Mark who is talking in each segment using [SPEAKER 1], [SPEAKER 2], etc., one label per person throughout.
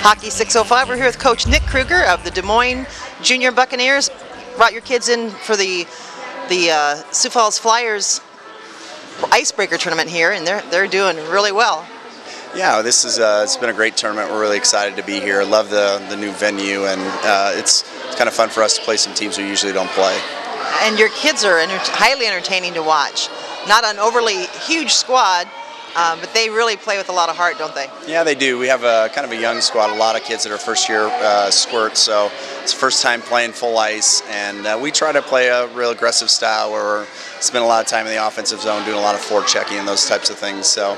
[SPEAKER 1] Hockey 605, we're here with Coach Nick Krueger of the Des Moines Junior Buccaneers. Brought your kids in for the the uh, Sioux Falls Flyers icebreaker tournament here, and they're they're doing really well.
[SPEAKER 2] Yeah, this is uh, it's been a great tournament. We're really excited to be here. Love the the new venue, and uh, it's it's kind of fun for us to play some teams we usually don't play.
[SPEAKER 1] And your kids are enter highly entertaining to watch. Not an overly huge squad, um, but they really play with a lot of heart, don't they?
[SPEAKER 2] Yeah, they do. We have a kind of a young squad, a lot of kids that are first year uh, squirts, so it's first time playing full ice, and uh, we try to play a real aggressive style where we spend a lot of time in the offensive zone doing a lot of forechecking and those types of things. So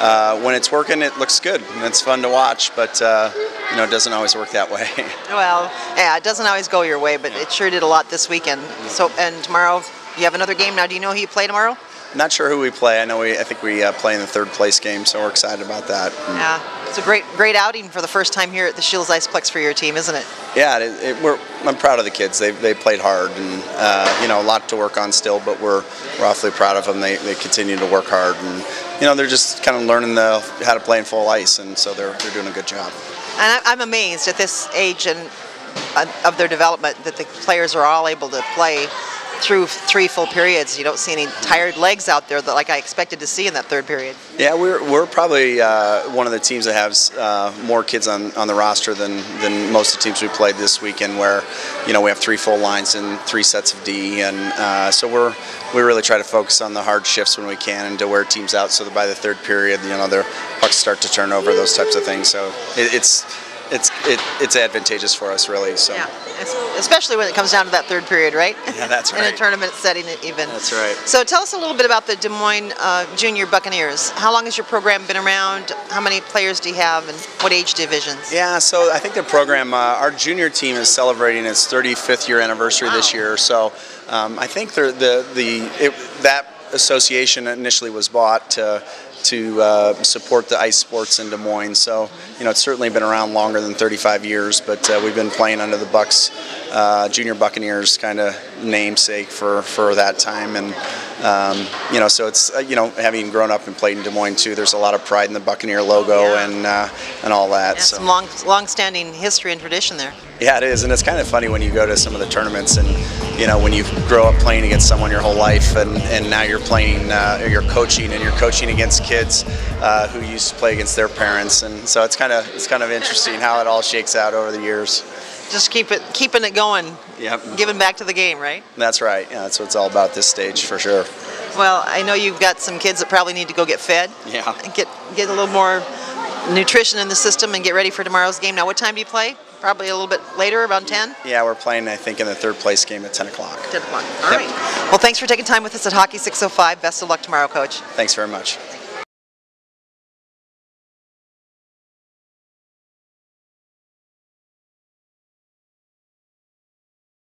[SPEAKER 2] uh, when it's working, it looks good and it's fun to watch, but uh, you know, it doesn't always work that way.
[SPEAKER 1] well, yeah, it doesn't always go your way, but it sure did a lot this weekend. So, and tomorrow you have another game now. Do you know who you play tomorrow?
[SPEAKER 2] Not sure who we play. I know we. I think we uh, play in the third place game, so we're excited about that.
[SPEAKER 1] Yeah, it's a great, great outing for the first time here at the Scheels Iceplex for your team, isn't it?
[SPEAKER 2] Yeah, it, it, we're. I'm proud of the kids. They, they played hard, and uh, you know, a lot to work on still, but we're, we're awfully proud of them. They, they continue to work hard, and you know, they're just kind of learning the how to play in full ice, and so they're they're doing a good job.
[SPEAKER 1] And I'm amazed at this age and uh, of their development that the players are all able to play through three full periods. You don't see any tired legs out there that like I expected to see in that third period.
[SPEAKER 2] Yeah, we're, we're probably uh, one of the teams that has uh, more kids on, on the roster than, than most of the teams we played this weekend where, you know, we have three full lines and three sets of D. And uh, so we're, we really try to focus on the hard shifts when we can and to wear teams out so that by the third period, you know, their pucks start to turn over, those types of things. So it, it's it's it, it's advantageous for us really. So
[SPEAKER 1] yeah, especially when it comes down to that third period, right?
[SPEAKER 2] Yeah, that's right.
[SPEAKER 1] In a tournament setting, even.
[SPEAKER 2] That's right.
[SPEAKER 1] So tell us a little bit about the Des Moines uh, Junior Buccaneers. How long has your program been around? How many players do you have, and what age divisions?
[SPEAKER 2] Yeah, so I think the program, uh, our junior team is celebrating its 35th year anniversary
[SPEAKER 1] wow.
[SPEAKER 2] this year. So um, I think the the, the it, that association initially was bought to to uh, support the ice sports in Des Moines. So, you know, it's certainly been around longer than 35 years, but uh, we've been playing under the Bucks, uh, Junior Buccaneers kind of namesake for, for that time. And, um, you know, so it's, uh, you know, having grown up and played in Des Moines too, there's a lot of pride in the Buccaneer logo
[SPEAKER 1] yeah.
[SPEAKER 2] and, uh, and all that.
[SPEAKER 1] Yeah,
[SPEAKER 2] so.
[SPEAKER 1] Some long, long-standing history and tradition there.
[SPEAKER 2] Yeah, it is, and it's kind of funny when you go to some of the tournaments, and you know when you grow up playing against someone your whole life, and, and now you're playing, uh, you're coaching, and you're coaching against kids uh, who used to play against their parents, and so it's kind of it's kind of interesting how it all shakes out over the years.
[SPEAKER 1] Just keep it keeping it going.
[SPEAKER 2] Yep.
[SPEAKER 1] Giving back to the game, right?
[SPEAKER 2] That's right. Yeah, that's what it's all about this stage for sure.
[SPEAKER 1] Well, I know you've got some kids that probably need to go get fed.
[SPEAKER 2] Yeah.
[SPEAKER 1] Get get a little more nutrition in the system and get ready for tomorrow's game. Now, what time do you play? Probably a little bit later, around 10?
[SPEAKER 2] Yeah, we're playing, I think, in the third place game at 10 o'clock.
[SPEAKER 1] 10 o'clock. All yep. right. Well, thanks for taking time with us at Hockey 605. Best of luck tomorrow, Coach.
[SPEAKER 2] Thanks very much.